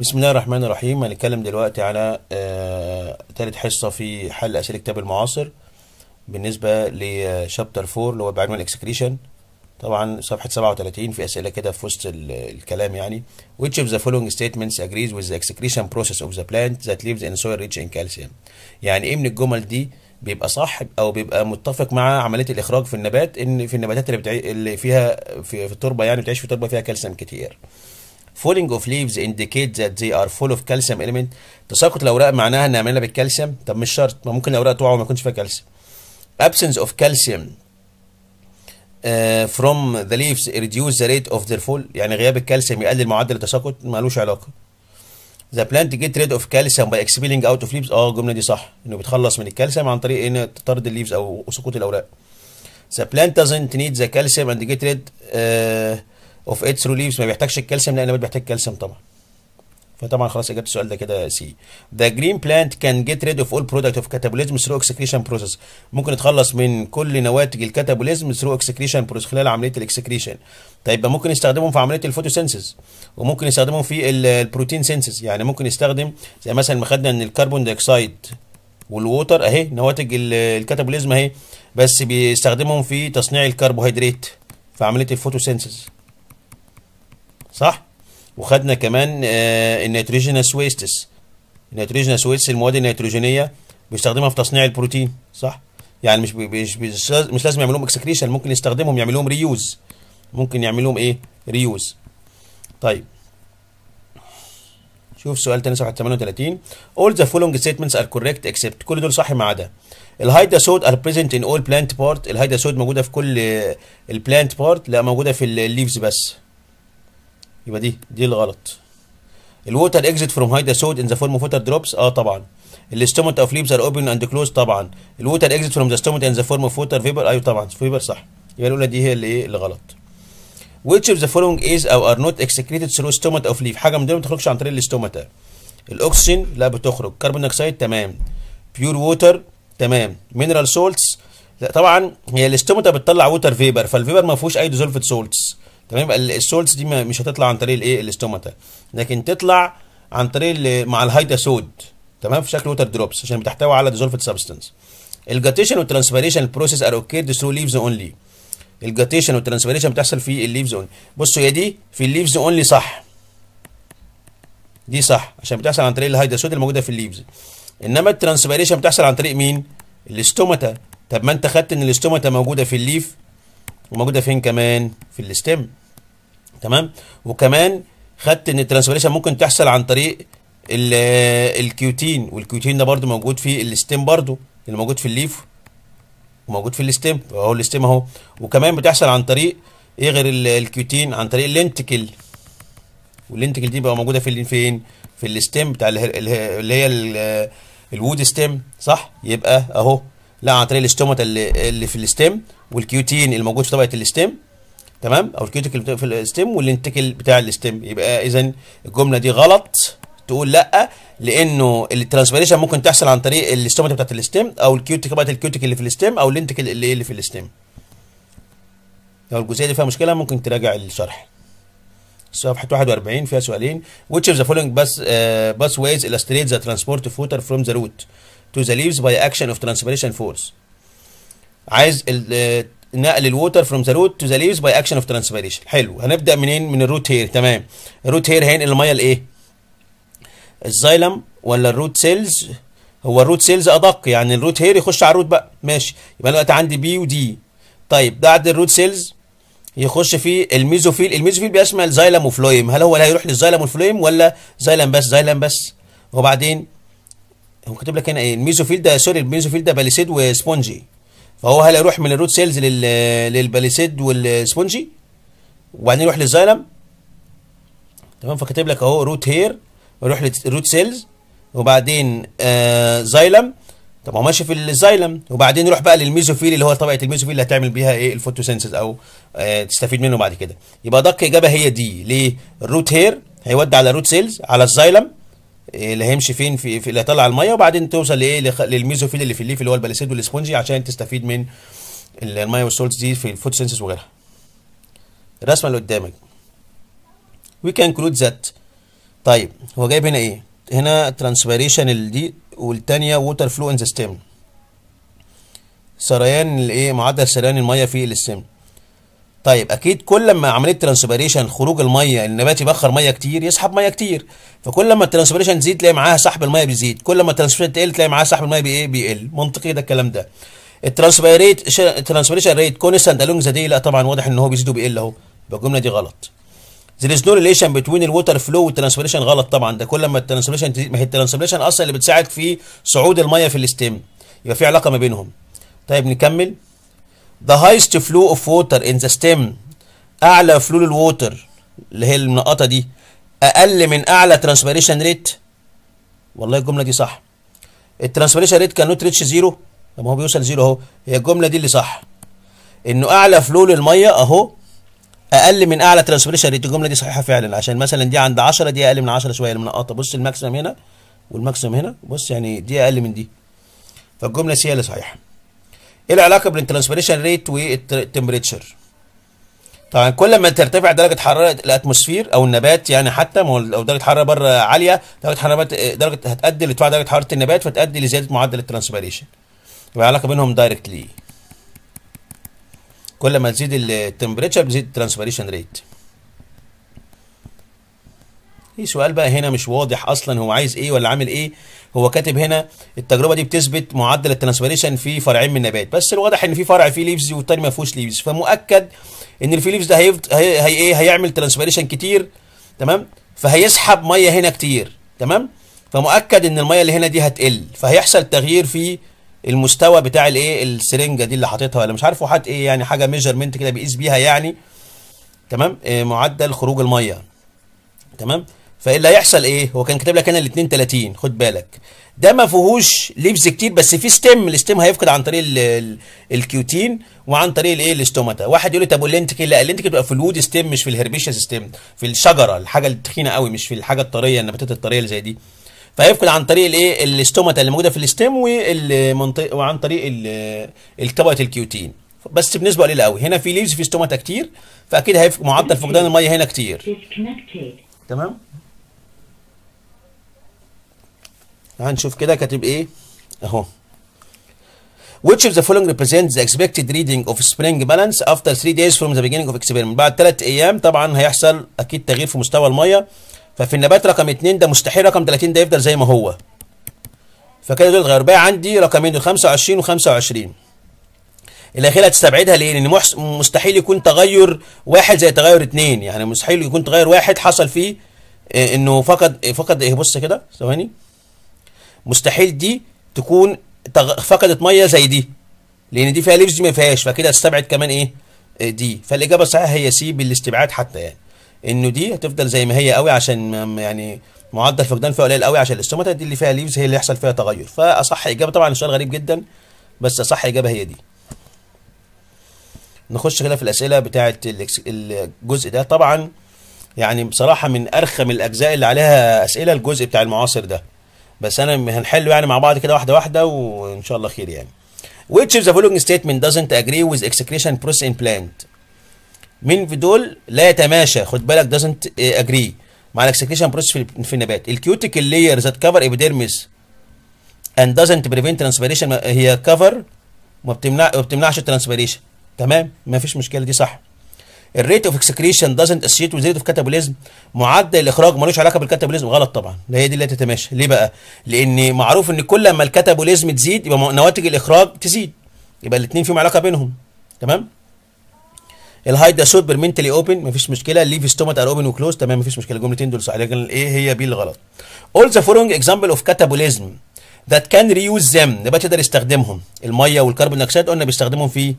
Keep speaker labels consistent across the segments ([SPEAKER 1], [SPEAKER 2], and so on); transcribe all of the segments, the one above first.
[SPEAKER 1] بسم الله الرحمن الرحيم. هنتكلم دلوقتي على آه، تالت حصة في حل أسئلة الكتاب المعاصر بالنسبة لشابتر 4 اللي هو بعنوان اكسكريشن طبعا صفحة 37 في أسئلة كده في وسط ال- الكلام يعني. Which of the following statements agrees with the excretion process of the plant that lives in soil rich in calcium? يعني إيه من الجمل دي بيبقى صح أو بيبقى متفق مع عملية الإخراج في النبات؟ إن في النباتات اللي, بتعي... اللي فيها في, في التربة يعني بتعيش في تربة فيها كالسيوم كتير. Falling of leaves indicate that they are full of calcium element تساقط الاوراق معناها انها عامله بالكالسيوم طب مش شرط ما ممكن الاوراق تقع وما يكونش فيها كالسيوم absence of calcium uh, from the leaves reduce the rate of their fall يعني غياب الكالسيوم يقلل معدل التساقط مالوش علاقه The plant get rid of calcium by expelling out of leaves آه الجمله دي صح انه بيتخلص من الكالسيوم عن طريق ان طرد ال leaves أو سقوط الاوراق The plant doesn't need the calcium and get rid uh, of its leaves ما بيحتاجش الكالسيوم لأن النبات بيحتاج كالسيوم طبعا. فطبعا خلاص إجابة السؤال ده كده C The green plant can get rid of all product of catabolism through excretion process. ممكن يتخلص من كل نواتج ال catabolism through excretion process خلال عملية ال excretion طيب ممكن يستخدمهم في عملية ال photosynthesis وممكن يستخدمهم في ال- ال protein synthesis يعني ممكن يستخدم زي مثلا ما خدنا إن ال carbon dioxide وال water أهي نواتج ال- catabolism أهي بس بيستخدمهم في تصنيع الكربوهيدرات في عملية ال photosynthesis صح؟ وخدنا كمان آه ال nitrogenous wastes. ال nitrogenous wastes المواد النيتروجينية بيستخدمها في تصنيع البروتين صح؟ يعني مش مش, مش لاز- مش لازم يعملوهم excretion ممكن يستخدمهم يعملوهم reuse ممكن يعملوهم إيه؟ reuse طيب. شوف سؤال تاني صفحه 38 all the following statements are correct except كل دول صح ما عدا. الهايدا سود are present in all plant part. الهايدا سود موجودة في كل ال plant part لا موجودة في ال leaves بس. يبقى دي دي الغلط. ال water exit from hydathode in the form of water drops آه طبعا. ال stomata of leaves are open and close طبعا. ال water exit from the stomata in the form of water vapor أيوه طبعا. vapor صح. يبقى الأولى دي هي اللي إيه؟ اللي غلط which of the following is أو are not excreted through stomata of leaf حاجة من دول ما بتخرجش عن طريق ال stomata الاكسجين لا بتخرج. carbon dioxide تمام. pure water تمام. mineral salts لا طبعا. هي ال stomata بتطلع water vapor فال vapor ما فيهوش أي dissolved salts تمام؟ يبقى ال salts دي مش هتطلع عن طريق الايه؟ ال stomata. لكن تطلع عن طريق مع الهايدا سود. تمام؟ في شكل water drops عشان بتحتوي على dissolved substance ال guttation وال transpiration process are occurred through leaves only ال guttation وال transpiration بتحصل في ال leaves only بصوا هي دي في ال leaves only صح. دي صح عشان بتحصل عن طريق الهايدا سود الموجودة في ال leaves إنما ال transpiration بتحصل عن طريق مين؟ ال stomata. طب ما أنت خدت إن ال stomata موجودة في ال leaf وموجودة فين كمان؟ في ال stem تمام؟ وكمان خدت إن ال transpiration ممكن تحصل عن طريق ال- cutin وال cutin ده برضو موجود في ال stem برضو اللي موجود في ال leaf وموجود في ال stem أهو ال stem أهو. وكمان بتحصل عن طريق إيه غير ال- cutin؟ عن طريق ال lenticel وال lenticel دي بقى موجودة في فين؟ في ال stem بتاع اللي هي ال- woody stem صح؟ يبقى أهو. لا عن طريق ال stomata اللي, اللي في ال stem وال cutin الموجود في طبقة ال stem تمام؟ أو ال cuticle في ال stem وال lenticel بتاع ال stem يبقى اذا الجملة دي غلط. تقول لأ لأنه ال transpiration ممكن تحصل عن طريق ال stomata بتاعت ال stem أو ال cuticle بتاعت ال cuticle اللي في ال stem أو ال lenticel اللي اللي في ال stem لو الجزئية دي فيها مشكلة ممكن تراجع الشرح. صفحة 41 فيها سؤالين. Which of the following path uh, pathways illustrates the transport of water from the root to the leaves by action of transpiration force? عايز ال- آه، نقل ال water from the root to the leaves by action of transpiration. حلو. هنبدأ منين؟ من ال root hair تمام. ال root hair هينقل المية لإيه؟ ال xylem ولا ال root cells هو ال root cells أدق. يعني ال root hair يخش على ال root بقى. ماشي. يبقى دلوقتي عندي B و D طيب بعد ال root cells يخش في ال mesophyll. ال mesophyll بيشمل xylem و phloem. هل هو اللي هيروح لل xylem وال phloem ولا xylem بس xylem بس؟ وبعدين؟ هو كاتب لك هنا إيه؟ ال mesophyll ده sorry ال mesophyll ده palisade و spongy. فهو هل يروح من ال root cells لل لل palisade وال spongy؟ وبعدين يروح لل xylem تمام فكاتب لك أهو root hair ويروح لل root cells وبعدين آه xylem طب هو ماشي في ال xylem وبعدين يروح بقى لل mesophyll اللي هو طبقه ال mesophyll اللي هتعمل بيها إيه؟ ال photosynthesis أو آه تستفيد منه بعد كده. يبقى أدق إجابة هي دي. ليه؟ ال root hair هيودي على ال root cells على ال xylem اللي هيمشي فين في, في اللي هيطلع المية وبعدين توصل لإيه لل mesophyll اللي في ال leaf اللي هو ال palisade وال spongy عشان تستفيد من ال- المية وال salts دي في ال photosynthesis وغيرها. الرسمه اللي قدامك can conclude that. طيب هو جايب هنا إيه؟ هنا transpiration دي والتانية water flow in the stem سريان الإيه؟ معدل سريان المية في ال stem طيب أكيد كل ما عملية transpiration خروج المية النبات يبخر مية كتير يسحب مية كتير. فكل ما ال transpiration تزيد تلاقي معاها سحب المية بيزيد. كل ما ال transpiration تقل تلاقي معاها سحب المية بايه بيقل منطقي ده الكلام ده. ال transpirate ال transpiration rate constant along the day لا طبعا واضح إن هو بيزيد وبيقل أهو. يبقى الجمله دي غلط. There is no relation between ال water flow وال transpiration غلط طبعا. ده كل ما ال transpiration ما هي ال transpiration أصلا اللي بتساعد في صعود المية في ال stem. يبقى في علاقة ما بينهم. طيب نكمل. The highest flow of water in the stem أعلى flow ال water اللي هي المنقطة دي أقل من أعلى transpiration rate والله الجملة دي صح. الترانسبيريشن ريت كان نوت ريتش زيرو طب ما هو بيوصل zero أهو. هي الجملة دي اللي صح. إنه أعلى flow للمية أهو أقل من أعلى transpiration rate الجملة دي صحيحة فعلا. عشان مثلا دي عند 10 دي أقل من 10 شوية. المنقطة. بص ال maximum هنا وال maximum هنا. بص يعني دي أقل من دي. فالجملة C هي اللي صحيحة. إيه العلاقه بين ال transpiration rate وال temperature طبعا كل ما ترتفع درجة حرارة ال atmosphere أو النبات يعني حتى ما هو لو درجة حرارة بره عالية درجة حرارة درجة هتؤدي لارتفاع درجة حرارة النبات فتؤدي لزيادة معدل ال transpiration. يبقى علاقة بينهم directly كل ما تزيد ال temperature بيزيد ال transpiration rate في سؤال بقى هنا مش واضح أصلا هو عايز إيه ولا عامل إيه. هو كاتب هنا التجربة دي بتثبت معدل ال transpiration في فرعين من النبات. بس الواضح إن في فرع فيه leaves والتاني ما فيهوش ليفز فمؤكد إن اللي فيه leaves ده هي هي هي إيه؟ هيعمل transpiration كتير تمام؟ فهيسحب مية هنا كتير تمام؟ فمؤكد إن المية اللي هنا دي هتقل. فهيحصل تغيير في المستوى بتاع الايه السرنجة دي اللي حاططها ولا مش عارف وحاط إيه يعني؟ حاجة measurement كده بيقيس بيها يعني تمام؟ إيه معدل خروج المية تمام؟ فايه اللي هيحصل إيه؟ هو كان كاتب لك هنا ال 32 خد بالك. ده ما فيهوش leaves كتير بس في stem ال stem هيفقد عن طريق ال cutin وعن طريق الإيه؟ ال stomata. واحد يقول لي طب وال lenticel لا ال lenticel بتبقى في ال woody stem مش في ال herbaceous stem في الشجرة الحاجة التخينة قوي مش في الحاجة الطرية النباتات الطرية اللي زي دي. فهيفقد عن طريق الإيه؟ ال stomata اللي موجودة في ال stem والمنطقة وعن طريق الطبقه ال cutin. بس بنسبة قليلة قوي. هنا في leaves في stomata كتير فأكيد هيفقد معدل فقدان المية هنا كتير. تمام؟ هنشوف كده كاتب إيه؟ أهو. Which of the following represents the expected reading of spring balance after 3 days from the beginning of experiment? بعد 3 أيام طبعا هيحصل أكيد تغيير في مستوى المية. ففي النبات رقم 2 ده مستحيل رقم 30 ده يفضل زي ما هو. فكده دول غير. بقى عندي رقمين دول 25 و25 الاخيره هتستبعدها ليه؟ لأن مستحيل يكون تغير واحد زي تغير اثنين يعني مستحيل يكون تغير واحد حصل فيه إنه فقد فقد إيه؟ بص كده ثواني. مستحيل دي تكون. فقدت مية زي دي. لأن دي فيها ليفز دي ما فيهاش فكده هتستبعد كمان إيه؟ دي. فالإجابة الصحيحة هي C بالاستبعاد حتى يعني. إنه دي هتفضل زي ما هي قوي عشان يعني معدل فقدان فيها قليل قوي عشان ال stomata دي اللي فيها leaves هي اللي يحصل فيها تغير. فأصح إجابة طبعا السؤال غريب جدا بس أصح إجابة هي دي. نخش كده في الأسئلة بتاعه الجزء ده. طبعا يعني بصراحة من أرخم الأجزاء اللي عليها أسئلة الجزء بتاع المعاصر ده. بس أنا هنحله يعني مع بعض كده واحدة واحدة وإن شاء الله خير يعني. Which of the following statement doesn't agree with excretion process in plant? مين في دول لا يتماشى؟ خد بالك doesn't agree مع ال excretion process في, النبات. ال cuticle layer that cover epidermis and doesn't prevent transpiration هي cover ما بتمنع بتمنعش ال transpiration تمام؟ ما فيش مشكلة دي صح. ال rate of excretion doesn't associate with of catabolism معدل الإخراج ملوش علاقة بال catabolism غلط طبعا. لا هي دي اللي تتماشى. ليه بقى؟ لأن معروف إن كل ما ال catabolism تزيد يبقى نواتج الإخراج تزيد. يبقى الاثنين فيهم علاقة بينهم. تمام؟ ال hydathode permanently open مفيش مشكلة. ال leaf stomata are open و close تمام؟ مفيش مشكلة. الجملتين دول صح. لكن الايه هي B الغلط all the following example of catabolism that can reuse them. نبقى تقدر يستخدمهم المية وال carbon dioxide قلنا بيستخدمهم في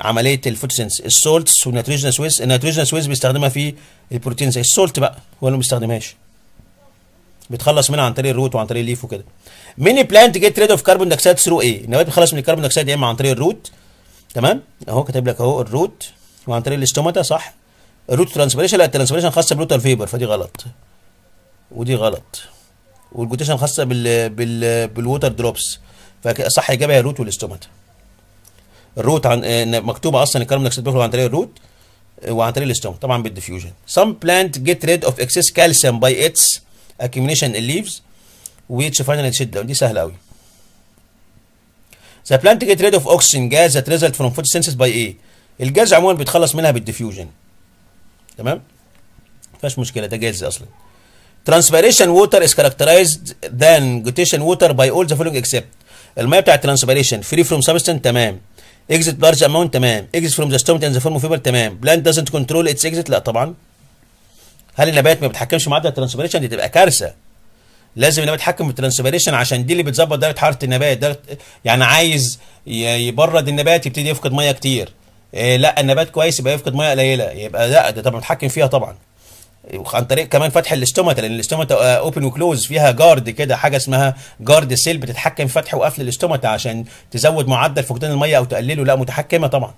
[SPEAKER 1] عملية ال photosynthesis. ال salts وال nitrogenous waste ال nitrogenous waste بيستخدمها في البروتين زي ال salt بقى هو اللي ما بيستخدمهاش. بيتخلص منها عن طريق ال root وعن طريق ال leaf وكده. many plant get rid of carbon dioxide through إيه النبات بيخلص من ال carbon dioxide يا إما عن طريق ال root. تمام؟ أهو كاتب لك أهو ال root وعن طريق ال stomata صح؟ ال root transpiration لا ال transpiration خاصة بال water vapor فدي غلط. ودي غلط. وال guttation خاصة بال بال بال water drops فصح إجابة هي ال root وال stomata. ال root عن مكتوبه أصلا ال carbon dioxide بيخرج عن طريق ال root وعن طريق ال stomata طبعا بال diffusion some plant get rid of excess calcium by its accumulation in leaves which finally shed down دي سهله قوي The plant get rid of oxygen gas that result from photosynthesis by إيه الجاز عموما بيتخلص منها بال diffusion تمام مفيهاش مشكله ده جاز أصلا Transpiration water is characterized than guttation water by all the following except الميه بتاعت transpiration free from substance تمام exit large amount تمام. From the stomata in the form of vapor تمام. Plant doesn't control its exit لا طبعا. هل النبات ما بيتحكمش معدل ال transpiration؟ دي تبقى كارثة. لازم النبات يتحكم في ال transpiration عشان دي اللي بتظبط درجة حرارة النبات. درجة يعني عايز يبرد النبات يبتدي يفقد ميه كتير. إيه لا النبات كويس يبقى يفقد ميه قليلة. يبقى لا ده طبعا متحكم فيها طبعا. عن طريق كمان فتح ال stomata لأن ال stomata open و close فيها guard كده حاجة اسمها guard cell بتتحكم في فتح وقفل ال stomata عشان تزود معدل فقدان المية أو تقلله. لا متحكمة طبعا.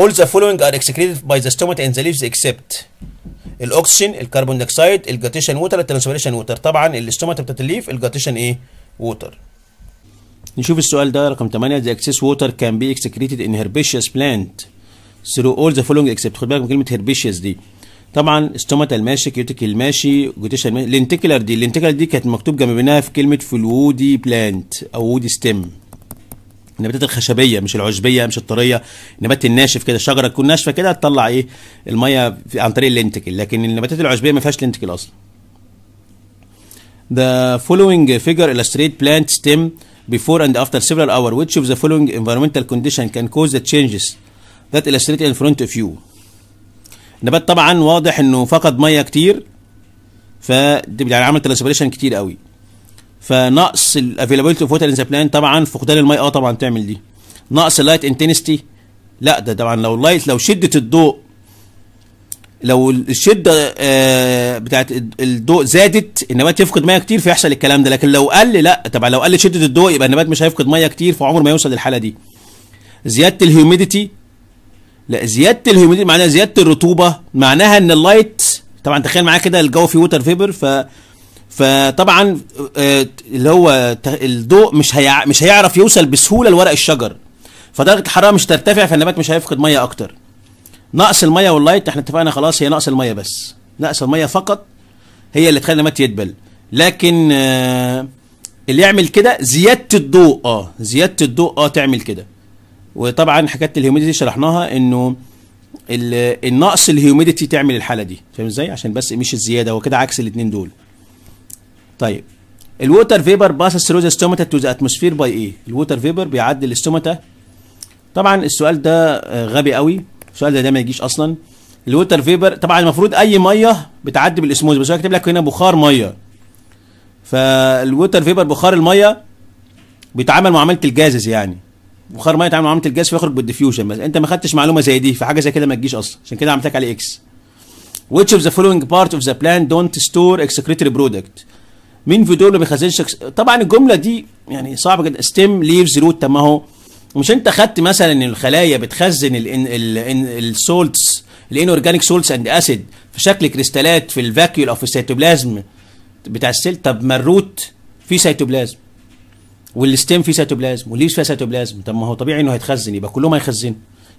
[SPEAKER 1] All the following are excreted by the stomata in the leaves except الأكسجين ال carbon dioxide ال guttation water ال transpiration water. طبعا ال stomata بتاعت ال leaf ال guttation إيه؟ water. نشوف السؤال ده رقم 8 the excess water can be excreted in herbaceous plant through all the following except. خد بالك من كلمة herbaceous دي. طبعا stomata ماشي cuticle ماشي guttation ماشي. lenticular دي ال lenticular دي كانت مكتوب جنب منها في كلمة for woody plant أو woody stem النباتات الخشبية مش العشبية مش الطرية. النبات الناشف كده الشجره تكون ناشفة كده تطلع إيه؟ المية عن طريق ال lenticel لكن النباتات العشبية ما فيهاش lenticel أصلا. The following figure illustrate plant stem before and after several hours. Which of the following environmental condition can cause the changes? That illustrated in front of you? النبات طبعا واضح إنه فقد ميه كتير ف يعني عمل transpiration كتير قوي. فنقص ال availability of water in the plant طبعا فقدان الميه آه طبعا تعمل دي. نقص ال light intensity لا ده طبعا لو ال light لو شدة الضوء لو الشدة آه بتاعت الضوء زادت النبات يفقد ميه كتير فيحصل الكلام ده. لكن لو قل لا طبعا لو قل شدة الضوء يبقى النبات مش هيفقد ميه كتير فعمره ما يوصل للحالة دي. زيادة ال humidity لا زيادة ال humidity معناها زيادة الرطوبة معناها إن ال light طبعا تخيل معايا كده الجو فيه water vapor ف فطبعا آه، اللي هو الضوء مش هيع... مش هيعرف يوصل بسهولة لورق الشجر. فدرجة الحرارة مش ترتفع فالنبات مش هيفقد مية أكتر. نقص المية وال light إحنا اتفقنا خلاص هي نقص المية بس. نقص المية فقط هي اللي تخلي النبات يدبل. لكن آه، اللي يعمل كده زيادة الضوء آه زيادة الضوء آه تعمل كده. وطبعا حكاية ال humidity شرحناها إنه ال- النقص ال humidity تعمل الحالة دي فاهم إزاي؟ عشان بس مش الزيادة هو كده عكس الاثنين دول. طيب ال water vapor passes through the stomata to the atmosphere by إيه ال water vapor بيعدي ال stomata طبعا السؤال ده آه، غبي قوي. السؤال ده, ده ما يجيش أصلا. ال water vapor طبعا المفروض أي مية بتعدي بال osmosis بس هو كاتب لك هنا بخار مية. فال water vapor بخار المية بيتعامل معاملة ال gases يعني. بخار ميه يتعامل معامله الجاز فيخرج بال diffusion بس. انت ما خدتش معلومة زي دي فحاجة زي كده ما تجيش أصلا. عشان كده عملت لك عليه X which of the following part of the plant don't store excretory product? مين في دول ما بيخزنش طبعا الجملة دي يعني صعبة جدا. stem leaves root طب ما هو. مش انت خدت مثلا ان الخلايا بتخزن ال salts ال inorganic salts and acid في شكل كريستالات في ال vacuole أو في السيتوبلازم بتاع ال cell. طب ما ال root فيه سيتوبلازم. وال stem فيه سيتوبلازم وال leaves فيها سيتوبلازم طب ما هو طبيعي إنه هيتخزن يبقى كلهم هيخزنوا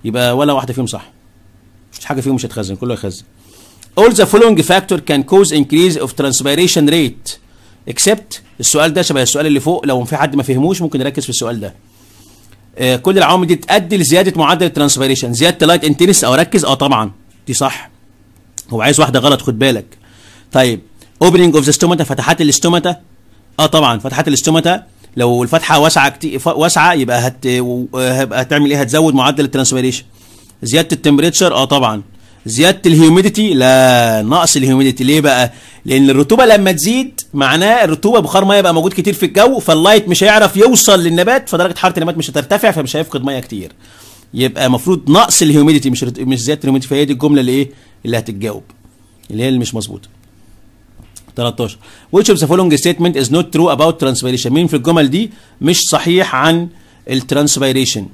[SPEAKER 1] يبقى ولا واحدة فيهم صح. مش حاجة فيهم مش هتخزن كله هيخزن. All the following factor can cause increase of transpiration rate except السؤال ده شبه السؤال اللي فوق لو في حد ما فهموش ممكن يركز في السؤال ده. آه كل العوامل دي تؤدي لزيادة معدل ال transpiration زيادة ال light intensity أو ركز؟ آه طبعا دي صح. هو عايز واحدة غلط خد بالك. طيب opening of the stomata فتحات ال stomata؟ آه طبعا فتحات ال stomata لو الفتحة واسعة كتير واسعة يبقى هت هتعمل إيه؟ هتزود معدل ال transpiration. زيادة ال temperature آه طبعا. زيادة ال humidity لا نقص ال humidity. ليه بقى؟ لأن الرطوبة لما تزيد معناه الرطوبة بخار مية بقى موجود كتير في الجو فال light مش هيعرف يوصل للنبات فدرجة حرارة النبات مش هترتفع فمش هيفقد مية كتير. يبقى المفروض نقص ال humidity مش مش زيادة ال humidity فهي دي الجملة اللي إيه؟ اللي هتتجاوب اللي هي اللي مش مظبوطة. 13 which of the following statement is not true about transpiration مين في الجمل دي؟ مش صحيح عن ال transpiration.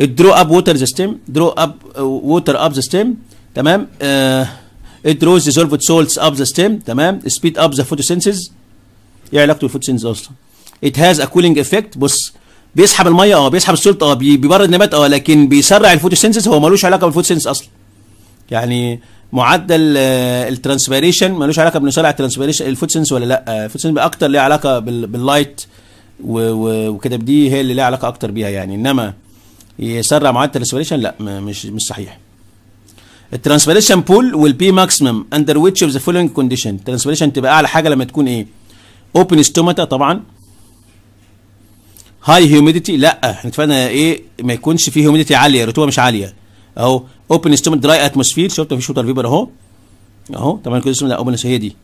[SPEAKER 1] ال draw up water the stem draw up water up the stem تمام؟ It draws dissolved salts up the stem تمام؟ Speed up the photosynthesis. إيه علاقته بال photosynthesis أصلا؟ It has a cooling effect. بص بيسحب المية آه بيسحب ال salt آه بي- بيبرد النبات آه لكن بيسرع ال photosynthesis هو ملوش علاقة بال photosynthesis أصلا. يعني معدل ال transpiration ملوش علاقة بنسرع ال transpiration ال photosynthesis ولا لأ؟ ال photosynthesis بقى أكتر ليها علاقة بال- بال light وكده دي هي اللي ليها علاقة أكتر بيها يعني. إنما يسرع معدل ال transpiration لأ مش مش صحيح. ال transpiration will be maximum under which of the following condition ال transpiration تبقى أعلى حاجة لما تكون إيه؟ open stomata طبعا. high humidity لأ إحنا اتفقنا إيه؟ ما يكونش فيه humidity عالية رطوبة مش عالية. أهو open stomata dry atmosphere شفت مفيش water vapor اهو اهو طبعا كل اسم open هي دي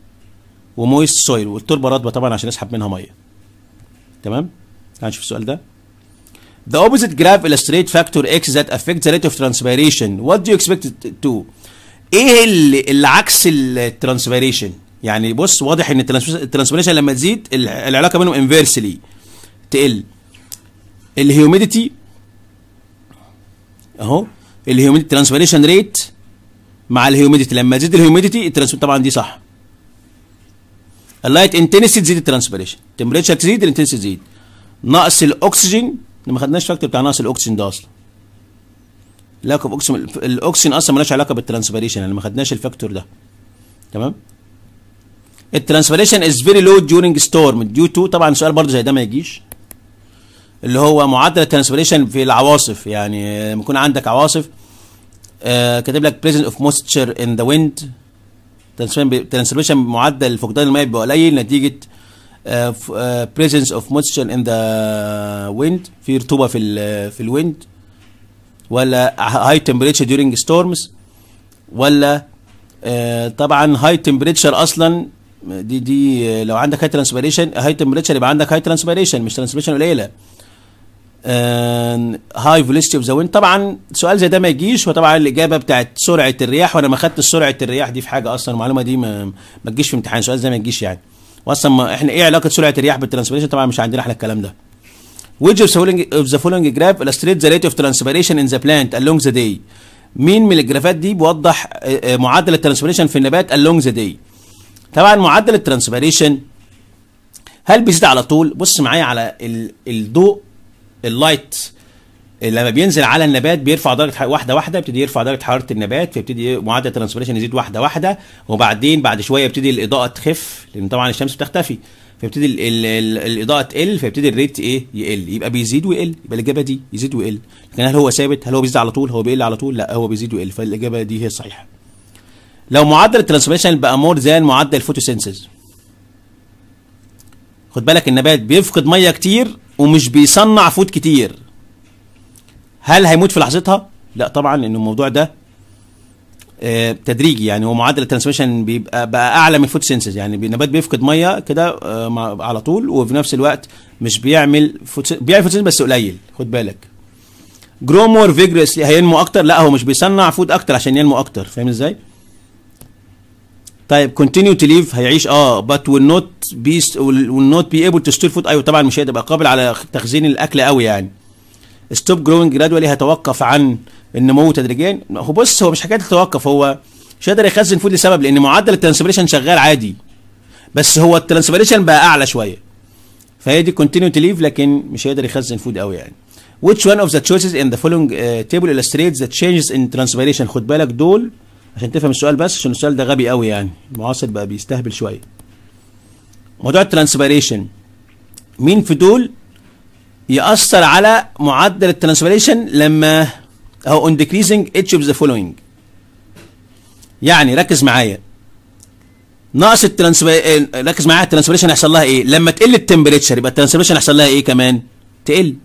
[SPEAKER 1] و moist soil والتربه رطبه طبعا عشان يسحب منها ميه تمام تعال نشوف السؤال ده The opposite graph illustrate factor X that affects the rate of transpiration. What do you expect it to? إيه اللي, عكس ال transpiration؟ يعني بص واضح إن ال transpiration لما تزيد ال- العلاقة بينهم inversely تقل. الهيوميديتي أهو الهيوميديتي ترانسبيريشن ريت مع الهيوميديتي لما تزيد الهيوميديتي طبعا دي صح. اللايت انتنسيتي تزيد الترانسبيريشن التمبريتشر تزيد الانتنسيتي تزيد. نقص الاكسجين ما خدناش factor بتاع نقص الاكسجين ده أصلا. lack of oxygen الاكسجين أصلا ملوش علاقة بال transpiration يعني ما خدناش ال factor ده. تمام؟ ال transpiration is very low during storm due to طبعا سؤال برضه زي ده ما يجيش. اللي هو معدل ال transpiration في العواصف. يعني لما يكون عندك عواصف آه كاتب لك presence of moisture in the wind. transpiration معدل فقدان الماء بيبقى قليل نتيجة آه ف- presence of moisture in the wind. في رطوبة في في ال wind ولا high temperature during storms. ولا آه طبعا high temperature أصلا دي دي آه، لو عندك high transpiration high temperature يبقى عندك high transpiration مش transpiration قليلة. high velocity of the wind طبعا سؤال زي ده ما يجيش وطبعا الإجابة بتاعت سرعة الرياح وأنا ما خدتش سرعة الرياح دي في حاجة أصلا المعلومة دي ما, تجيش في امتحان سؤال زي ما يجيش يعني. واصلا ما إحنا إيه علاقة سرعة الرياح بال transpiration؟ طبعا مش عندنا إحنا الكلام ده. Which of the following of the following graph illustrates the rate of transpiration in the plant along the day? مين من ال graphات دي بيوضح آه، آه، معدل ال transpiration في النبات along the day طبعا معدل ال transpiration هل بيزيد على طول؟ بص معايا على ال- الضوء. ال light لما بينزل على النبات بيرفع درجة حرارة واحدة واحدة يبتدي يرفع درجة حرارة النبات فيبتدي معدل ال transpiration يزيد واحدة واحدة وبعدين بعد شوية يبتدي الإضاءة تخف لأن طبعا الشمس بتختفي فيبتدي ال ال ال الإضاءة تقل فيبتدي ال rate إيه؟ يقل. يبقى بيزيد ويقل يبقى الإجابة دي يزيد ويقل. لكن هل هو ثابت؟ هل هو بيزيد على طول؟ هو بيقل على طول؟ لا هو بيزيد ويقل. فالإجابة دي هي الصحيحة. لو معدل ال transpiration بقى more than معدل ال photosynthesis خد بالك النبات بيفقد مية كتير ومش بيصنع food كتير. هل هيموت في لحظتها؟ لا طبعا لأن الموضوع ده آه، تدريجي يعني هو معدل ال transpiration بيبقى بقى أعلى من ال photosynthesis يعني النبات بيفقد مية كده آه، على طول وفي نفس الوقت مش بيعمل photosyn- بيعمل photosynthesis بس قليل. خد بالك. grow more vigorously هينمو أكتر؟ لا هو مش بيصنع food أكتر عشان ينمو أكتر. فاهم إزاي؟ طيب continue to live هيعيش آه but will not be will not be able to store food. أيوه طبعا مش هيبقى قابل على تخزين الأكل قوي يعني. Stop growing gradually هيتوقف عن النمو تدريجيا هو بص هو مش حكاية يتوقف هو مش قادر يخزن food لسبب لأن معدل ال transpiration شغال عادي. بس هو ال transpiration بقى أعلى شوية. فهي دي continue to live لكن مش هيقدر يخزن food قوي يعني. Which one of the choices in the following uh, table illustrates the changes in transpiration خد بالك دول عشان تفهم السؤال بس عشان السؤال ده غبي قوي يعني. المعاصر بقى بيستهبل شوية. موضوع ال transpiration. مين في دول يأثر على معدل ال transpiration لما أو on decreasing each of the following يعني ركز معايا. ناقص ال transpiration ركز معايا ال transpiration هيحصل لها إيه؟ لما تقل ال temperature يبقى ال transpiration هيحصل لها إيه كمان؟ تقل.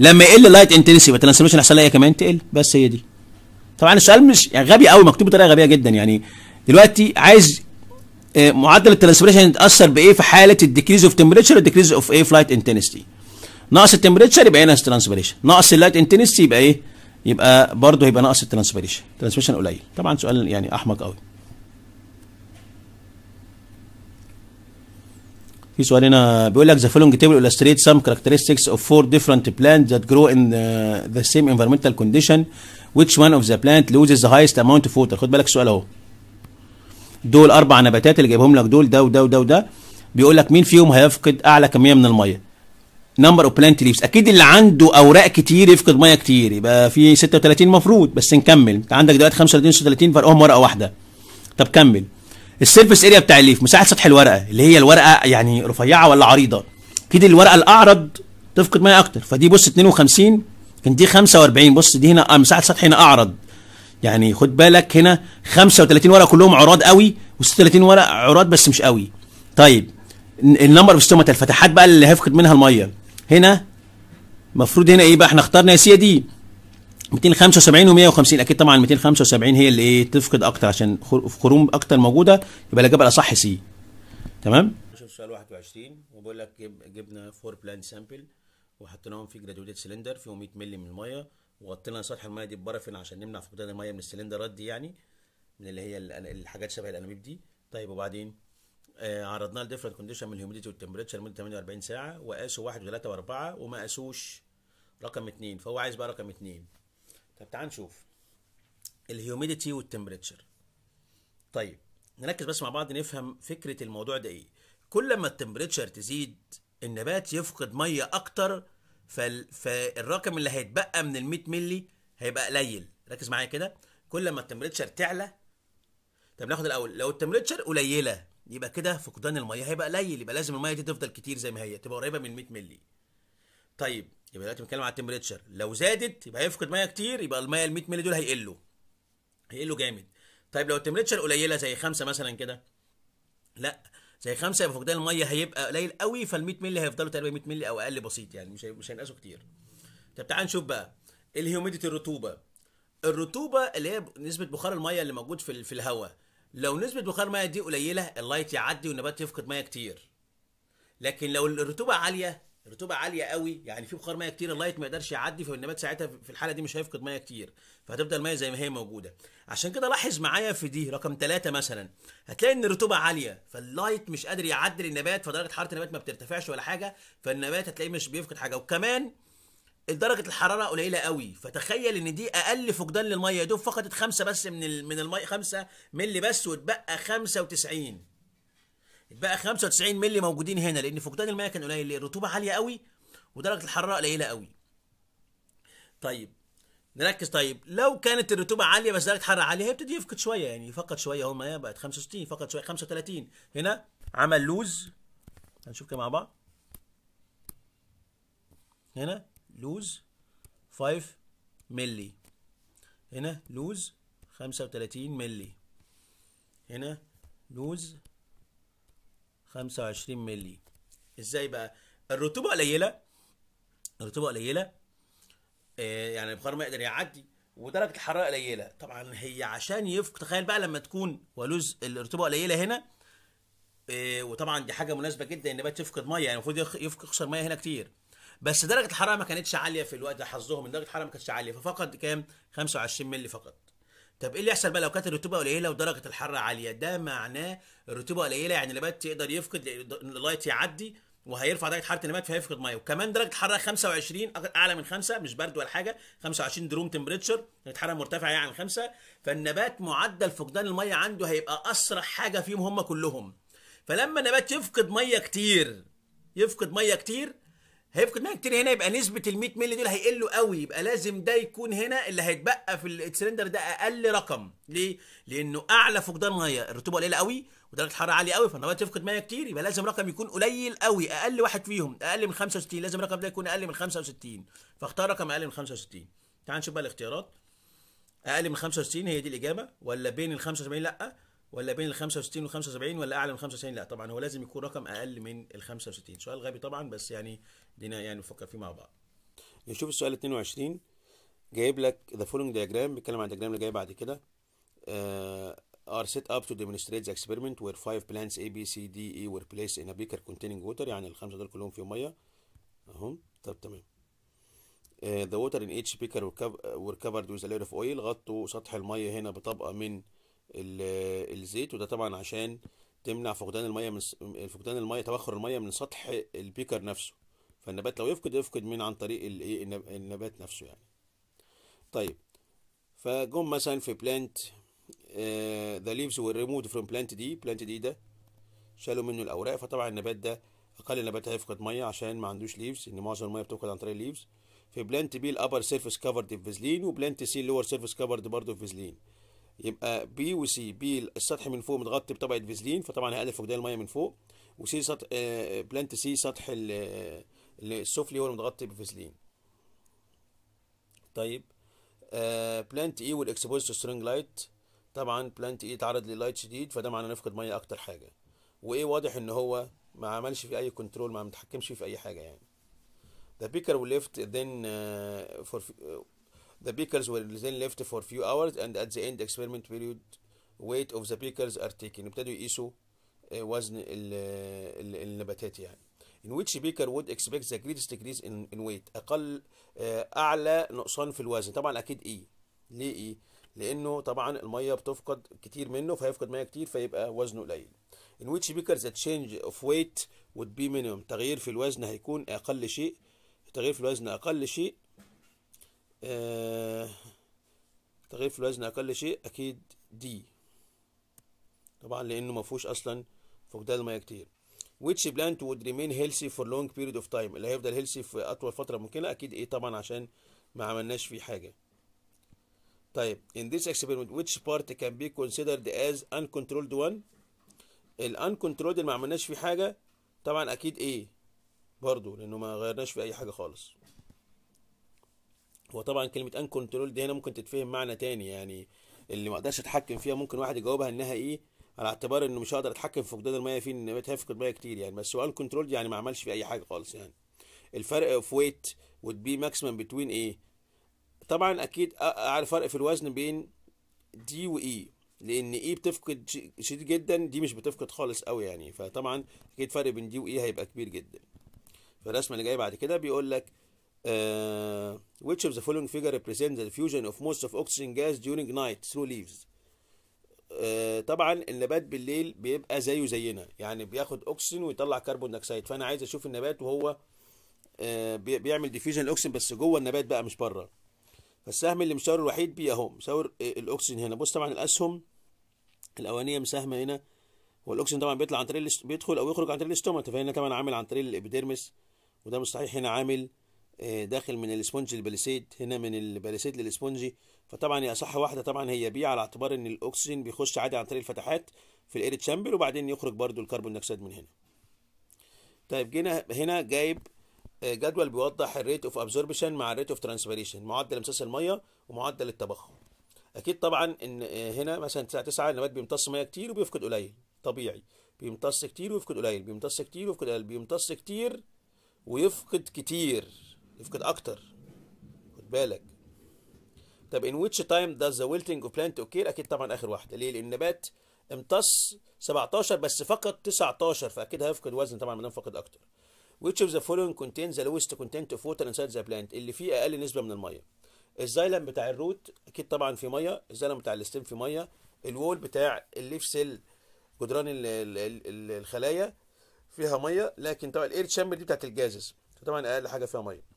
[SPEAKER 1] لما يقل ال light intensity يبقى ال transpiration هيحصل لها إيه كمان؟ تقل. بس هي دي. طبعا السؤال مش يعني غبي قوي مكتوب بطريقة غبية جدا. يعني دلوقتي عايز آه، معدل ال transpiration يتأثر بإيه في حالة الديكريز اوف تمبريتشر والديكريز اوف إيه فلايت انتنسيتي ناقص التمبريتشر يبقى ناقص الترانسبيريشن ناقص اللايت انتنسيتي يبقى إيه؟ يبقى برضه هيبقى ناقص ال transpiration ال transpiration قليل. طبعا سؤال يعني أحمق قوي. في سؤال هنا بيقول لك the following table illustrates some characteristics of four different plants that grow in the, the same environmental condition. Which one of the plant loses the highest amount of water? خد بالك السؤال اهو. دول أربع نباتات اللي جايبهم لك دول ده وده وده وده بيقول لك مين فيهم هيفقد أعلى كمية من المية؟ number of plant leaves أكيد اللي عنده أوراق كتير يفقد مية كتير يبقى في 36 مفروض بس نكمل. أنت عندك دلوقتي 35 36 فرقهم ورقة واحدة. طب كمل. ال surface area بتاع ال leaf مساحة سطح الورقة اللي هي الورقة يعني رفيعة ولا عريضة؟ أكيد الورقة الأعرض تفقد مية أكتر فدي بص 52 كان دي 45 بص دي هنا آه، مساحه سطح هنا أعرض. يعني خد بالك هنا 35 ورقة كلهم عراض قوي و36 ورقة عراض بس مش قوي. طيب ال number of stomata الفتحات بقى اللي هيفقد منها المية. هنا المفروض هنا إيه بقى؟ إحنا اخترنا يا C دي 275 و150 أكيد طبعا 275 هي اللي إيه تفقد أكتر عشان خر- خروم أكتر موجودة يبقى الإجابة الأصح C. تمام؟ سؤال 21 وبقول لك جب جبنا four plant sample وحطيناهم في graduated cylinder فيهم 100 مللي من المية وغطينا سطح المية دي ببرفن عشان نمنع فقدان المية من ال cylinderات دي يعني من اللي هي ال- الحاجات شبه الأنابيب دي. طيب وبعدين؟ آه عرضناه ل different condition من ال humidity وال temperature لمدة 48 ساعة وقاسوا 1 و3 و4 وما قاسوش. رقم 2 فهو عايز بقى رقم 2 طب تعال نشوف. ال humidity وال temperature طيب نركز بس مع بعض نفهم فكرة الموضوع ده إيه. كل ما ال temperature تزيد النبات يفقد مية أكتر فال... فالرقم اللي هيتبقى من ال 100 مللي هيبقى قليل. ركز معايا كده. كل ما ال temperature تعلى طب ناخد الأول. لو ال temperature قليلة يبقى كده فقدان المية هيبقى قليل. يبقى لازم المية دي تفضل كتير زي ما هي تبقى قريبة من 100 مللي. طيب يبقى دلوقتي بنتكلم على ال temperature لو زادت يبقى هيفقد مية كتير يبقى المية ال 100 مللي دول هيقلوا. هيقلوا جامد. طيب لو ال temperature قليلة زي خمسة مثلا كده لا. زي خمسة يبقى فقدان المية هيبقى قليل قوي فال 100 مللي هيفضلوا تقريبا 100 مللي أو أقل بسيط يعني مش مش هينقصوا كتير. طب تعال نشوف بقى ال humidity الرطوبة. الرطوبة اللي هي نسبة بخار المية اللي موجود في في الهواء لو نسبة بخار المية دي قليلة ال light يعدي والنبات يفقد مية كتير. لكن لو الرطوبة عالية الرطوبة عالية قوي يعني في بخار ميه كتير ال light ما يقدرش يعدي فالنبات ساعتها في الحالة دي مش هيفقد ميه كتير فهتفضل الميه زي ما هي موجودة. عشان كده لاحظ معايا في دي رقم ثلاثة مثلا هتلاقي إن الرطوبة عالية فال light مش قادر يعدي للنبات فدرجة حرارة النبات ما بترتفعش ولا حاجة فالنبات هتلاقيه مش بيفقد حاجة. وكمان درجة الحرارة قليلة قوي فتخيل إن دي أقل فقدان للمية يا دوب فقدت خمسة بس من من المية خمسة ملي بس واتبقى 95 اتبقى 95 ملي موجودين هنا لأن فقدان المية كان قليل ليه؟ الرطوبة عالية قوي ودرجة الحرارة قليلة قوي. طيب نركز. طيب لو كانت الرطوبة عالية بس درجة الحرارة عالية هيبتدي يفقد شوية يعني فقد شوية. اهو المية بقت 65 فقد شوية 35 هنا عمل لوز. هنشوف كده مع بعض. هنا لوز 5 ملي هنا لوز 35 ملي هنا لوز 25 ملي إزاي بقى؟ الرطوبة قليلة. الرطوبة قليلة. آه، يعني البخار ما يقدر يعدي ودرجة الحرارة قليلة. طبعا هي عشان يفك تخيل بقى لما تكون ولوز الرطوبة قليلة هنا. إيه، وطبعا دي حاجة مناسبة جدا إن النبات يفقد مية يعني المفروض يخسر مية هنا كتير. بس درجة الحرارة ما كانتش عالية في الوقت ده حظهم إن درجة الحرارة ما كانتش عالية ففقد كام؟ 25 مللي فقط. طب إيه اللي يحصل بقى لو كانت الرطوبة قليلة ودرجة الحرارة عالية؟ ده معناه الرطوبة قليلة يعني النبات يقدر يفقد ال light يعدي وهيرفع درجة حرارة النبات فهيفقد مية. وكمان درجة الحرارة 25 أك- أعلى من 5 مش برد ولا حاجة. 25 دي room temperature درجه حراره مرتفعة يعني عن 5 فالنبات معدل فقدان المية عنده هيبقى أسرع حاجة فيهم هم كلهم. فلما النبات يفقد مية كتير يفقد مية كتير هيفقد كتير هنا يبقى نسبة ال 100 مللي دول هيقلوا قوي. يبقى لازم ده يكون هنا اللي هيتبقى في السلندر ده أقل رقم. ليه؟ لأنه أعلى فقدان مية. الرطوبة قليلة قوي ودرجة الحرارة عالية قوي فالنبات يفقد مية كتير يبقى لازم رقم يكون قليل قوي. أقل واحد فيهم أقل من 65 لازم الرقم ده يكون أقل من 65 فاختار رقم أقل من 65 تعال نشوف بقى الاختيارات. أقل من 65 هي دي الإجابة ولا بين ال 75 لأ؟ ولا بين ال 65 وال 75 ولا أعلى من 75 لا طبعا هو لازم يكون رقم أقل من ال 65 سؤال غبي طبعا بس يعني دينا يعني نفكر فيه مع بعض. نشوف السؤال 22 جايب لك the following diagram بيتكلم عن ال diagram اللي جاي بعد كده. uh, are set up to demonstrate the experiment where five plants A B C D E were placed in a beaker containing water. يعني الخمسة دول كلهم فيهم مية. اهم طب تمام. Uh, the water in each beaker were cov- were covered with a layer of oil. غطوا سطح المية هنا بطبقة من الزيت وده طبعا عشان تمنع فقدان المية من فقدان المية تبخر المية من سطح ال beaker نفسه. فالنبات لو يفقد يفقد من عن طريق الايه النب- النبات نفسه يعني. طيب فجم مثلا في بلانت ذا were removed from plant دي بلانت دي ده شالوا منه الأوراق. فطبعا النبات ده أقل نبات هيفقد مية عشان ما عندوش leaves إن معظم المية بتفقد عن طريق ال leaves في plant B ال upper surface covered بفازلين و plant C ال lower surface covered برضه بفازلين يبقى B و C B السطح من فوق متغطي بطبقة فازلين فطبعا هيقلل فقدان المية من فوق و C سطح آه plant C سطح ال- ال- السفلي هو المتغطي بفازلين طيب آه plant E was exposed to strong light طبعا plant E اتعرض لل light شديد فده معناه نفقد مية أكتر حاجة. و A واضح إن هو ما عملش فيه أي control ما متحكمش في أي حاجة يعني. Left then uh, for uh, the beakers will then left for few hours and at the end experiment period weight of the beakers are taken ابتدوا يقيسوا uh, وزن ال ال النباتات يعني in which beaker would expect the greatest decrease in, in weight أقل uh, أعلى نقصان في الوزن طبعا أكيد إيه ليه إيه لأنه طبعا المية بتفقد كتير منه فهيفقد مية كتير فيبقى وزنه قليل in which beaker the change of weight would be minimum تغيير في الوزن هيكون أقل شيء تغيير في الوزن أقل شيء آه، تغيير في الوزن أقل شيء أكيد دي طبعا لأنه ما فيهوش أصلا فقدان المياه كتير. Which plant would remain healthy for long period of time اللي هيفضل healthy في أطول فترة ممكنة؟ أكيد إيه طبعا عشان ما عملناش فيه حاجة. طيب in this experiment which part can be considered as uncontrolled one ال uncontrolled اللي ما عملناش فيه حاجة طبعا أكيد A برضو لأنه ما غيرناش فيه أي حاجة خالص. هو طبعا كلمة uncontrolled دي هنا ممكن تتفهم معنى تاني يعني اللي ما أقدرش اتحكم فيها ممكن واحد يجاوبها إنها إيه؟ على اعتبار إنه مش هقدر أتحكم في فقدان الميه فيه إن هيفقد ميه كتير يعني. بس هو uncontrolled يعني ما عملش فيه أي حاجة خالص يعني. الفرق في weight would be maximum between إيه طبعا أكيد اعلى فرق في الوزن بين D و E لأن E بتفقد ش- شديد جدا D مش بتفقد خالص قوي يعني. فطبعا أكيد فرق بين D و E هيبقى كبير جدا. فالرسمة اللي جاية بعد كده بيقول لك uh, which of the following figure represents the diffusion of most of oxygen gas during night through leaves? آه، طبعا النبات بالليل بيبقى زيه زينا. يعني بياخد اكسجين ويطلع carbon dioxide فأنا عايز أشوف النبات وهو بي- بيعمل diffusion الاكسجين بس جوه النبات بقى مش بره. فالسهم اللي مشاور الوحيد B أهو مشاور آه، الاكسجين هنا. بص طبعا الأسهم الاولانيه مساهمة هنا. والاكسجين طبعا بيطلع عن طريق بيدخل أو يخرج عن طريق ال stomata فهنا طبعا عامل عن طريق ال epidermis وده مش صحيح هنا عامل. داخل من ال spongy لل palisade هنا من ال palisade لل spongy. فطبعا هي أصح واحدة طبعا هي B على اعتبار إن الأكسجين بيخش عادي عن طريق الفتحات في ال air chamber وبعدين يخرج برضو ال carbon dioxide من هنا. طيب جينا هنا جايب آه، جدول بيوضح ال rate of absorption مع ال rate of transpiration معدل امتصاص المية ومعدل التبخر. أكيد طبعا إن آه، هنا مثلا 9 9 النبات بيمتص مية كتير وبيفقد قليل طبيعي. بيمتص كتير ويفقد قليل بيمتص كتير ويفقد قليل بيمتص كتير ويفقد كتير. يفقد أكتر. خد بالك. طب in which time does the wilting of plant occur أكيد طبعا آخر واحدة. ليه؟ لأن النبات امتص 17 بس فقد 19 فأكيد هيفقد وزن طبعا ما دام فقد أكتر. Which of the following contains the lowest content of water inside the plant اللي فيه أقل نسبة من المية. ال xylem بتاع ال root أكيد طبعا في مية. ال xylem بتاع ال stem في مية. ال wall بتاع ال leaf cell جدران ال- ال- ال- الخلايا فيها مية لكن طبعا ال air chamber دي بتاعت ال gases. طبعا أقل حاجة فيها مية.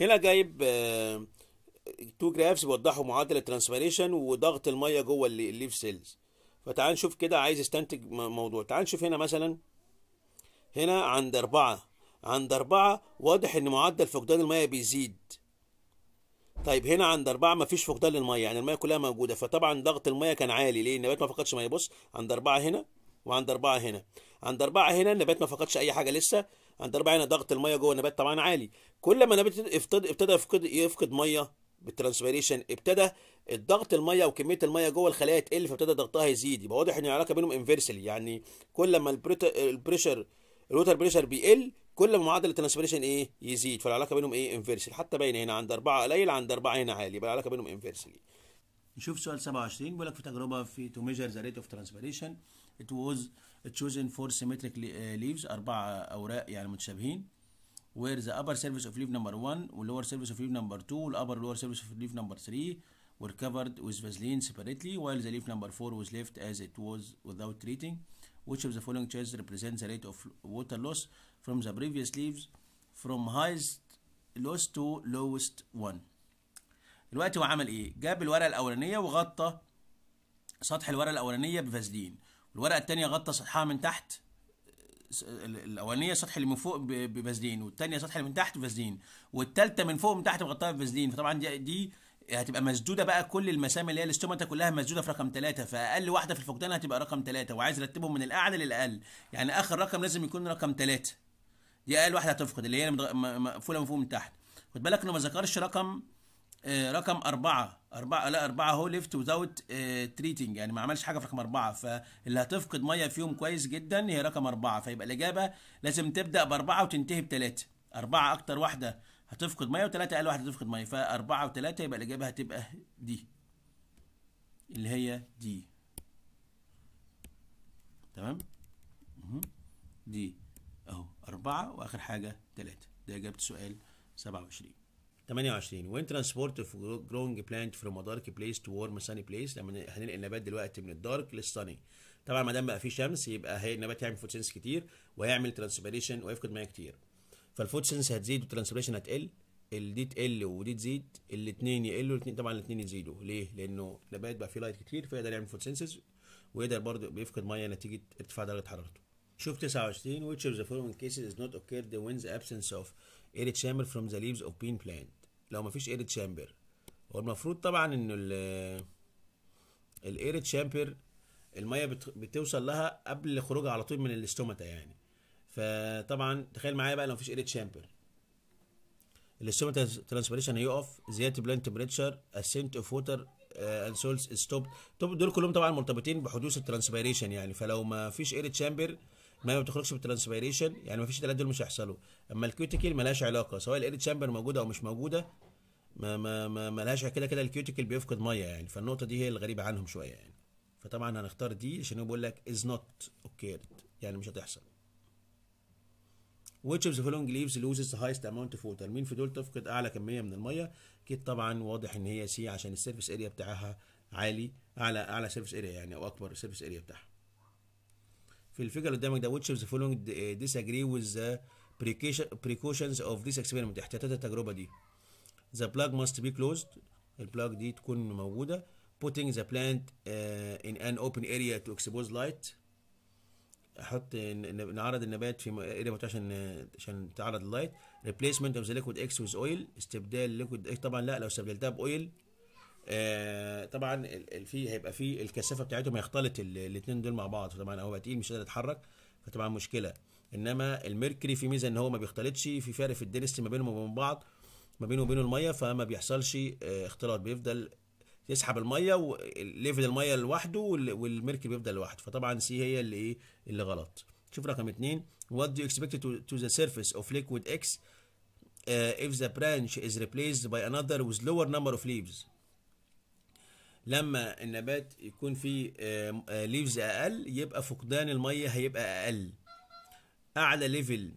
[SPEAKER 1] هنا جايب two graphs بيوضحوا معدل ال transpiration وضغط المية جوه اللي- ال leaf cells فتعال نشوف كده عايز استنتج موضوع. تعال نشوف هنا مثلا هنا عند أربعة. عند أربعة واضح إن معدل فقدان المية بيزيد. طيب هنا عند أربعة مفيش فقدان للمية يعني المية كلها موجودة. فطبعا ضغط المية كان عالي. ليه؟ النبات ما فقدش مية. بص عند أربعة هنا وعند أربعة هنا. عند أربعة هنا النبات ما فقدش أي حاجة لسه. أربعة هنا ضغط المية جوه النبات طبعا عالي. كل ما النبات ابتدى ابتدى يفقد يفقد مية بال transpiration ابتدى الضغط المية وكمية المية جوه الخلايا تقل فابتدى ضغطها يزيد. يبقى واضح إن العلاقة بينهم inversely يعني كل ما ال pressure ال water pressure بيقل كل ما معدل ال transpiration إيه؟ يزيد. فالعلاقة بينهم إيه؟ inversely حتى باين هنا عند أربعة قليل عند أربعة هنا عالي. يبقى العلاقة بينهم inversely نشوف سؤال 27 بيقول لك في تجربة في to measure the rate of transpiration. It was chosen four symmetric le- uh, leaves أربع اوراق يعني متشابهين where the upper surface of leaf number 1 وال lower surface of leaf number 2 وال upper lower surface of leaf number 3 were covered with Vaseline separately while the leaf number 4 was left as it was without treating which of the following choices represents the rate of water loss from the previous leaves from highest loss to lowest one دلوقتي هو عمل إيه جاب الورقه الاولانيه وغطى سطح الورقه الاولانيه بفازلين الورقة الثانية غطى سطحها من تحت الأولانية السطح اللي من فوق بفازلين والثانيه السطح اللي من تحت بفازلين والثالثه من فوق ومن تحت مغطاها بفازلين فطبعا دي, دي هتبقى مسدودة بقى كل المسام اللي هي الاستوماتا كلها مسدودة في رقم ثلاثة فأقل واحدة في الفقدان هتبقى رقم ثلاثة وعايز أرتبهم من الأعلى للأقل. يعني آخر رقم لازم يكون رقم ثلاثة دي أقل واحدة هتفقد اللي هي مقفولة من فوق ومن تحت. خد بالك إنه ما ذكرش رقم رقم أربعة. أربعة لا أربعة هو left without treating يعني ما عملش حاجة في رقم أربعة. فاللي هتفقد مية فيهم كويس جدا هي رقم أربعة. فيبقى الإجابة لازم تبدأ بأربعة وتنتهي بتلاتة. أربعة أكتر واحدة هتفقد مية وتلاتة أقل واحدة هتفقد مية. فأربعة وتلاتة يبقى الإجابة هتبقى دي. اللي هي دي. تمام. دي. أهو. أربعة وآخر حاجة تلاتة. ده إجابة سؤال 27 28 when transport of growing plant from a dark place to warm sunny place. لما هننقل النبات دلوقتي من ال dark لل sunny طبعا ما دام بقى فيه شمس يبقى هي النبات هيعمل photosynthesis كتير وهيعمل transpiration ويفقد ميه كتير. فال photosynthesis هتزيد وال transpiration هتقل. دي تقل ودي تزيد. الاثنين يقلوا الاثنين طبعا الاثنين يزيدوا. ليه؟ لأنه النبات بقى فيه light كتير فيقدر يعمل photosynthesis ويقدر برضه بيفقد ميه نتيجة ارتفاع درجة حرارته. شوف 29 which of the following cases is not occurred when the absence of air chamber from the leaves of bean plant? لو ما فيش air chamber. هو المفروض طبعا إنه ال ال air chamber المية بت- بتوصل لها قبل خروجها على طول من ال stomata يعني. فطبعا تخيل معايا بقى لو مفيش air chamber ال stomata transpiration هيقف زيادة plant temperature ascent of water and salts stop دول كلهم طبعا مرتبطين بحدوث ال transpiration يعني. فلو ما فيش air chamber ما بتخرجش بال transpiration يعني ما فيش الثلاثه دول مش هيحصلوا. أما ال cuticle ملهاش علاقة سواء ال air chamber موجودة أو مش موجودة ما ما ما ملهاش كده كده ال cuticle بيفقد مية يعني فالنقطة دي هي الغريبة عنهم شوية يعني. فطبعا هنختار دي عشان هو بيقول لك is not occurred يعني مش هتحصل. Which of the following leaves loses the highest amount of water مين في دول تفقد أعلى كمية من المية؟ أكيد طبعا واضح إن هي C عشان ال surface area بتاعها عالي أعلى أعلى surface area يعني أو أكبر surface area بتاعها. في ال figure اللي قدامك ده which of the following disagree with the precaution- precautions of this experiment احتياطات التجربه دي the plug must be closed ال plug دي تكون موجودة putting the plant uh, in an open area to expose light أحط نعرض النبات في area مفتوحه عشان عشان تعرض ال light replacement of the liquid X with oil استبدال liquid X طبعا لا لو استبدلتها ب oil آه طبعا في هيبقى في الكثافة بتاعتهم هيختلط الاثنين دول مع بعض طبعا هو تقيل مش قادر يتحرك فطبعا مشكلة. إنما ال mercury في ميزة إن هو ما بيختلطش في فرق في ال density ما بينهم وبين بعض ما بينه وبين المية فما بيحصلش آه، اختلاط بيفضل يسحب المية وليفل المية لوحده وال- وال mercury بيفضل لوحده. فطبعا C هي اللي إيه؟ اللي غلط. شوف رقم اتنين. What do you expect to, the surface of liquid X uh, if the branch is replaced by another with lower number of leaves? لما النبات يكون فيه leaves أقل يبقى فقدان الميه هيبقى أقل اعلى ليفل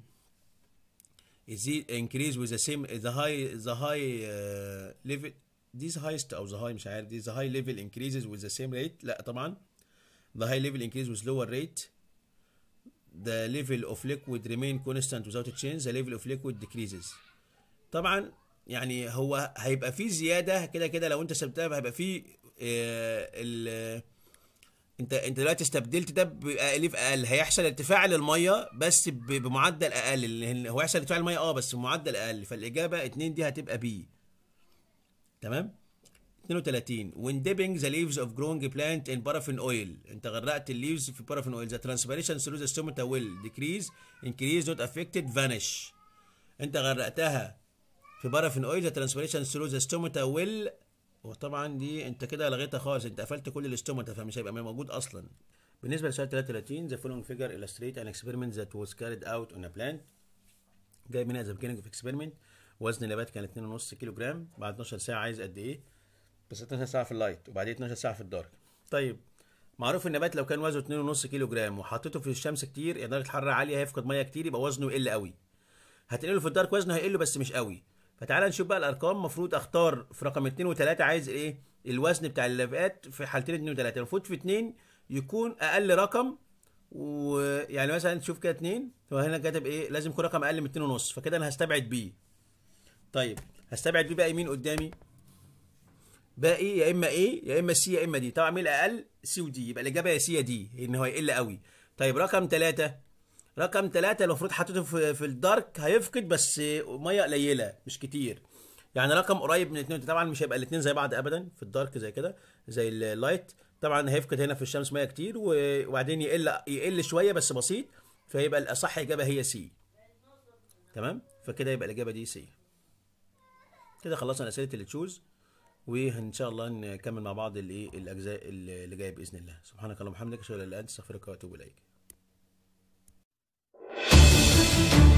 [SPEAKER 1] يزيد increase with the same the high the high uh, level this highest أو the high مش عارف this high level increases with the same rate لا طبعا the high level increases with lower rate the level of liquid remain constant without a change the level of liquid decreases طبعا يعني هو هيبقى فيه زياده كده كده لو انت سبتها هيبقى فيه آه ال انت انت دلوقتي استبدلت ده ب leaf أقل هيحصل ارتفاع للمية بس بمعدل أقل. هو هيحصل ارتفاع الميه آه بس بمعدل أقل. فالإجابة 2 دي هتبقى B. تمام؟ 32 when dipping the leaves of growing plant in paraffin oil. انت غرقت ال leaves في paraffin oil. The transpiration through the stomata will decrease increase not affected vanish. انت غرقتها في paraffin oil transpiration through the stomata will وطبعا دي أنت كده لغيتها خالص. أنت قفلت كل ال stomata فمش هيبقى موجود أصلا. بالنسبة لسؤال 33 the following figure illustrate an experiment that was carried out on a plant. جاي منها the beginning of experiment. وزن النبات كان 2.5 كيلو جرام بعد 12 ساعة عايز قد إيه؟ بس 12 ساعة في ال light وبعدين 12 ساعة في ال dark. طيب معروف النبات لو كان وزنه 2.5 كيلو جرام وحطيته في الشمس كتير درجه حراره عاليه هيفقد ميه كتير يبقى وزنه يقل قوي. هتنقله في ال dark وزنه هيقل بس مش قوي. فتعالى نشوف بقى الأرقام. المفروض أختار في رقم 2 و3 عايز إيه؟ الوزن بتاع ال leaves في حالتين 2 و3 المفروض في 2 يكون أقل رقم ويعني مثلا تشوف كده 2 هو هنا كاتب إيه؟ لازم يكون رقم أقل من 2 ونص فكده أنا هستبعد B طيب هستبعد B بقى يمين قدامي. باقي يا إما A؟ يا إما C يا إما D طبعا مين الأقل؟ C و D يبقى الإجابة يا C يا D إن هو يقل قوي. طيب رقم ثلاثة رقم ثلاثة المفروض حطيته في, ال dark هيفقد بس مية قليلة مش كتير. يعني رقم قريب من الاثنين طبعا مش هيبقى الاثنين زي بعض ابدا في ال dark زي كده زي ال light طبعا هيفقد هنا في الشمس مية كتير وبعدين يقل يقل شوية بس بسيط فيبقى الأصح إجابة هي C تمام؟ فكده يبقى الإجابة دي C كده خلصنا اسئله اللي تشوز وإن شاء الله نكمل مع بعض الإيه الأجزاء اللي جاية بإذن الله. سبحانك اللهم وبحمدك أشهد أن لا إله إلا أنت أستغفرك وأتوب إليك. thank you